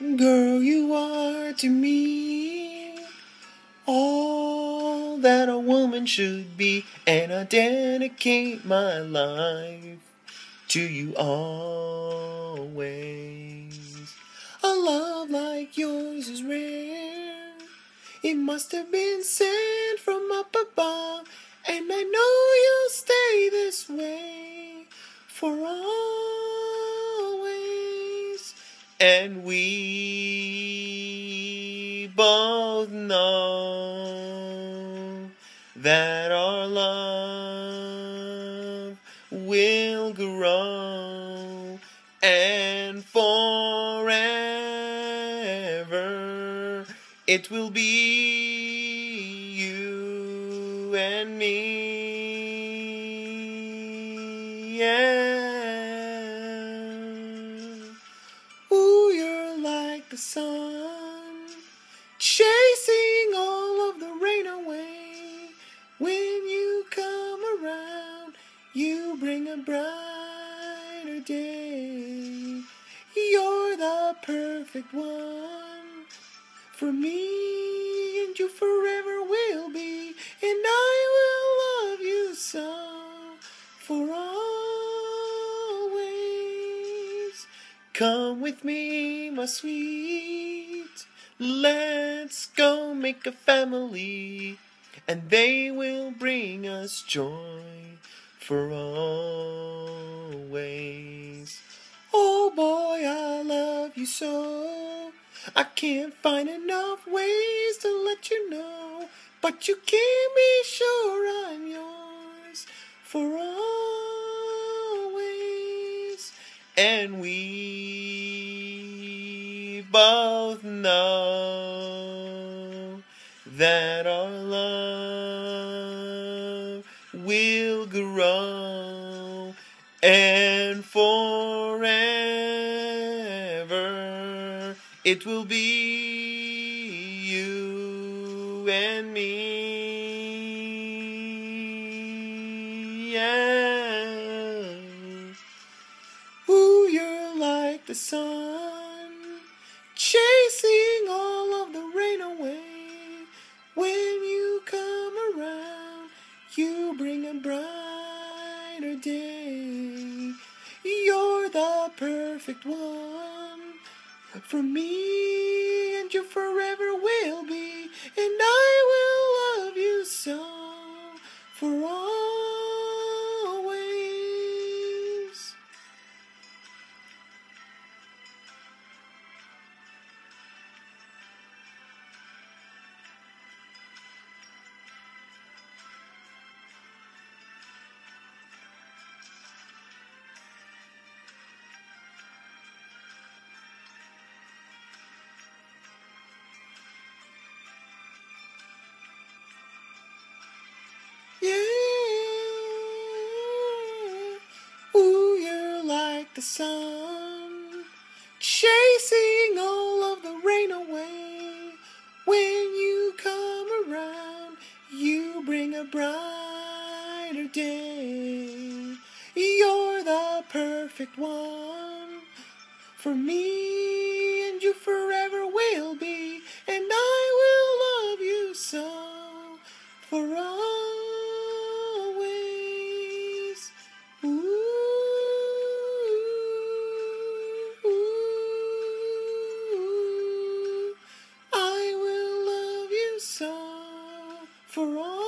Girl, you are to me all that a woman should be, and I dedicate my life to you always. A love like yours is rare. It must have been sent from up above, And we both know that our love will grow and forever it will be you and me. Yeah. Sun, chasing all of the rain away. When you come around, you bring a brighter day. You're the perfect one for me, and you forever will be, and I Come with me, my sweet. Let's go make a family, and they will bring us joy for always. Oh boy, I love you so. I can't find enough ways to let you know, but you can be sure I'm yours for always. And we both know that our love will grow and forever it will be you and me. Yeah. Ooh, you're like the sun, the perfect one. For me, and you forever will be, and I will like the sun, chasing all of the rain away. When you come around, you bring a brighter day. You're the perfect one for me, and you forever for always.